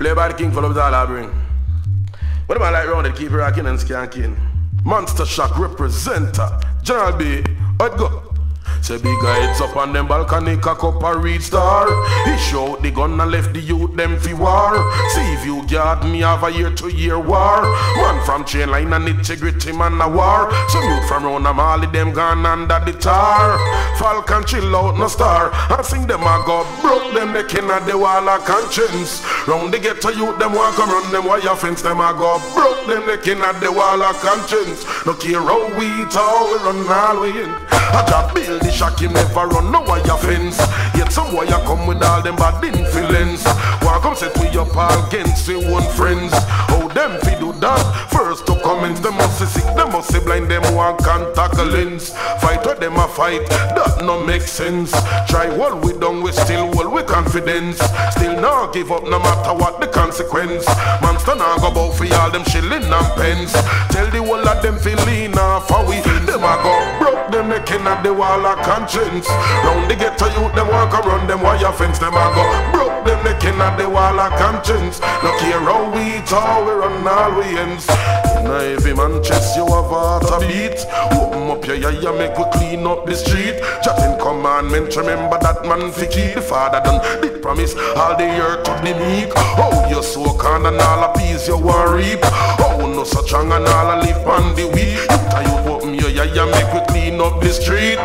Play by the king for the I bring. What am I like Roundhead, keep rocking and skanking? Monster Shack representer, General B, what go? Say big heads up on them balcony, cock up a read star. He showed the gun and left the youth them fi war. See if you guard me have a year to year war. Man from train line and integrity man a war. Some youth from round a Mali them gone under the tar. Falcon chill out no star. I sing them a go broke they cannot the wall of conscience. Round the ghetto youth them want come run them wire fence them a go broke them they cannot the wall of conscience. No care how we talk we run all we in. I just build the shock him never run no wire fence. Yet some wire come with all them bad influence. Walk come set we up against we one friends. How them fi do that? First to comments them must see sick, them must see blind, them want contact lens. Fight with them a fight, that no make sense. Try what we done, we still hold with confidence. Still not give up no matter what the consequence. Monster now go bout for all them shilling and pence. Tell the whole of them feel lean off how we them a go them necking at the wall of conscience. Round the ghetto youth them walk around them wire fence them a go broke them necking at the wall of conscience. No care how we talk, we run all we ends. Every man chest you have heart a beat. Open up your eye make we clean up the street. Jotting commandment, remember that man fi keep the father done did promise all the earth to the meek. Oh, you so kind and all a peace you want reap. Oh, no so strong and all a live on the weak. You up the street.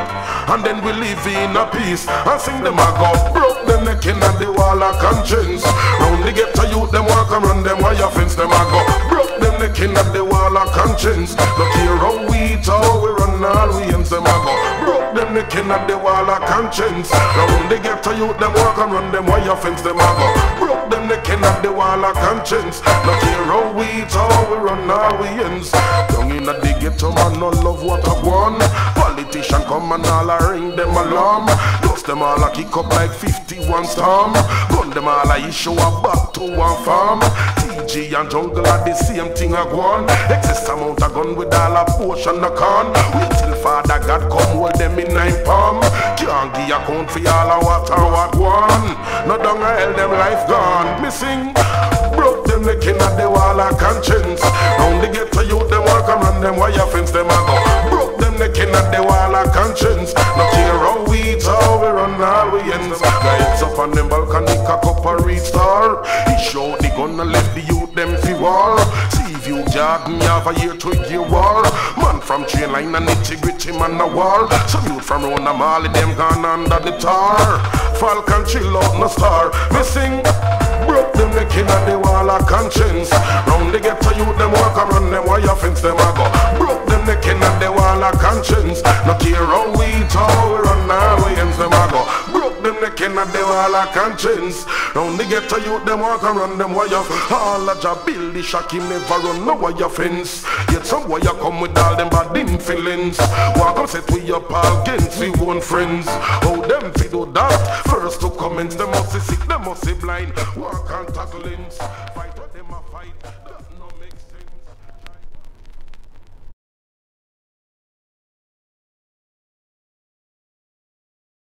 And then we live in a peace. And sing them a go broke them necking at the wall of conscience. Round the ghetto youth them walk around them wire fence them a go broke them necking at the wall of conscience. Look here how we talk, we run all we ends them a go broke them necking at the wall of conscience. Round the ghetto youth them walk around them wire fence them a go broke them necking at the wall of conscience. Look here how we talk, we run all we ends. Down in the ghetto man no love what I want. Politician come and all a ring them alarm. Dust them all a kick up like 51 storm. Gun them all a issue a back to one farm. TG and jungle are the same thing a go on. Excess amount of gun with all a portion a con. Wait till Father God come hold them in nine palm. Can't give account for all a what and what one. No a hell them life gone. Missing. Broke them necking at the wall of conscience. Guard me have a year to year war. Man from train line and integrity man a war. Some youth from round a Mali them gone under the tar. Falcon chill out no star. Missing. Broke them necking at the wall of conscience. Round the ghetto youth them walk around them wire fence them a conscience. Round the ghetto youth them walk around them wire. All a job build the shock him never run no wire fence. Yet some wire come with all them bad influence. Walk up set we up against we one friends. How them fi do that? First to comments them must see sick, them must see blind. Walk and tackle links.